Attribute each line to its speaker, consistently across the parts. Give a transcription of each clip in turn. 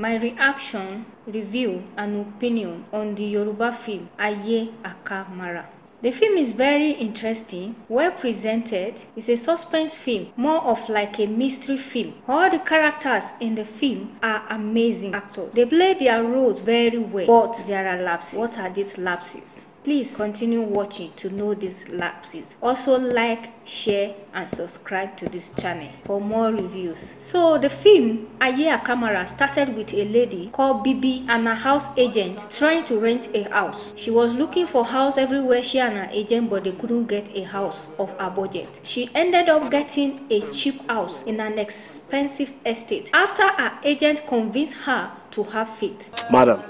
Speaker 1: my reaction, review, and opinion on the Yoruba film Aye Akamara. The film is very interesting, well presented. It's a suspense film, more of like a mystery film. All the characters in the film are amazing actors. They play their roles very well, but there are lapses. What are these lapses? Please continue watching to know these lapses. Also like, share and subscribe to this channel for more reviews. So the film Aye Camera started with a lady called Bibi and her house agent trying to rent a house. She was looking for house everywhere she and her agent but they couldn't get a house of her budget. She ended up getting a cheap house in an expensive estate after her agent convinced her to have faith.
Speaker 2: Madam,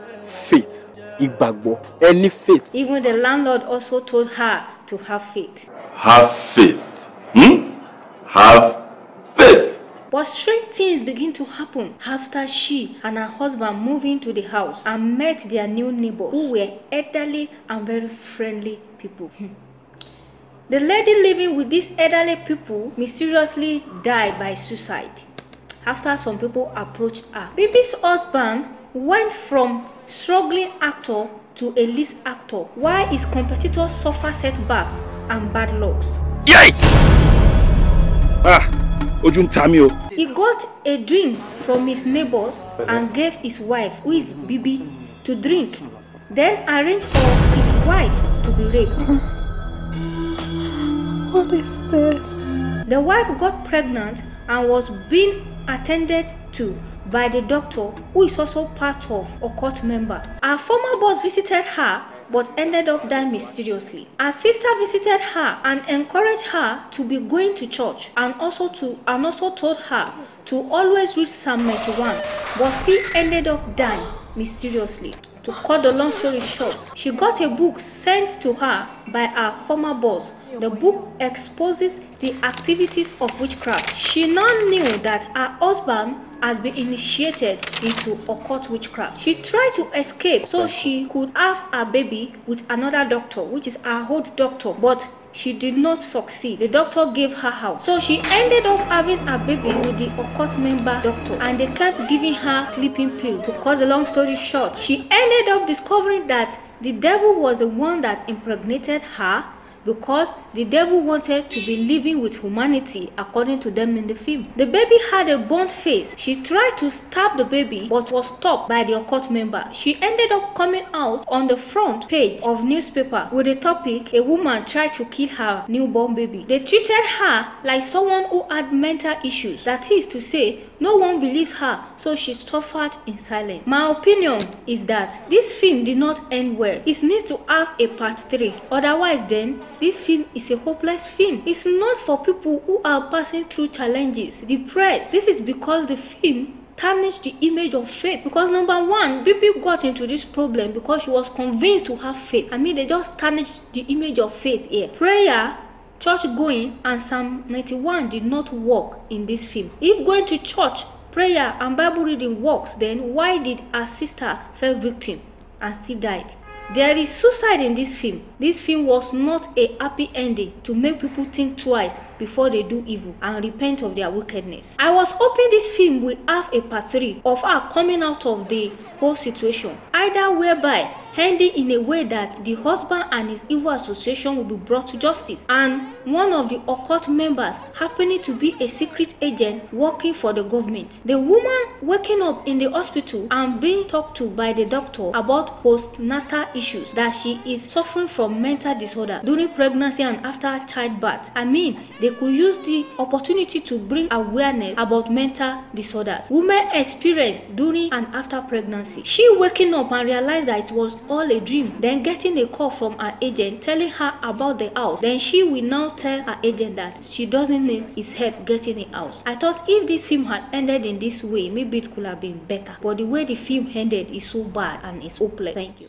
Speaker 2: faith ìgbàgbọ́ ẹni faith.
Speaker 1: Even the landlord also told her to have faith.
Speaker 3: Have faith. Hmm? Have faith.
Speaker 1: But strange things begin to happen after she and her husband move into the house and met their new neighbors who were elderly and very friendly people. Hmm. The lady living with these elderly people mysteriously died by suicide after some people approached her. Bibi's husband went from struggling actor to a list actor? Why his competitors suffer setbacks and bad lucks?
Speaker 2: Yay! Ah! ojú Tamio.
Speaker 1: he got a drink from his neighbors and gave his wife who is Bibi to drink then arranged for his wife to be raped.
Speaker 4: what is this?
Speaker 1: the wife got pregnant and was being attended to by the doctor who is also part of a cult member. Her former boss visited her but ended up dying mysteriously. Her sister visited her and encouraged her to be going to church and also to and also told her to always read Psalm 91 but still ended up dying mysteriously. To cut the long story short, she got a book sent to her by her former boss. The book exposes the activities of witchcraft. She now knew that her husband has been initiated into occult witchcraft. She tried to escape so she could have a baby with another doctor, which is her old doctor, but she did not succeed. The doctor gave her out. So she ended up having a baby with the occult member doctor and they kept giving her sleeping pills. To cut the long story short, she ended up discovering that the devil was the one that impregnated her because the devil wanted to be living with humanity according to them in the film. The baby had a burnt face. She tried to stab the baby but was stopped by the occult member. She ended up coming out on the front page of newspaper with the topic a woman tried to kill her newborn baby. They treated her like someone who had mental issues. That is to say, no one believes her so she suffered in silence. My opinion is that this film did not end well. It needs to have a part 3. Otherwise then, this film is a hopeless film. It's not for people who are passing through challenges, depressed. This is because the film tarnished the image of faith because number one people got into this problem because she was convinced to have faith i mean they just tarnished the image of faith here prayer church going and psalm 91 did not work in this film if going to church prayer and bible reading works then why did her sister fell victim and still died There is suicide in this film. This film was not a happy ending to make people think twice before they do evil and repent of their wickedness. I was hoping this film will have a part 3 of her coming out of the whole situation either whereby ending in a way that the husband and his evil association will be brought to justice and one of the occult members happening to be a secret agent working for the government. The woman waking up in the hospital and being talked to by the doctor about postnatal issues that she is suffering from mental disorder during pregnancy and after childbirth. I mean, they could use the opportunity to bring awareness about mental disorders women experience during and after pregnancy. She waking up and realized that it was all a dream. Then getting a call from her agent telling her about the house. Then she will now tell her agent that she doesn't need his help getting a house. I thought if this film had ended in this way, maybe it could have been better. But the way the film ended is so bad and it's hopeless. Thank you.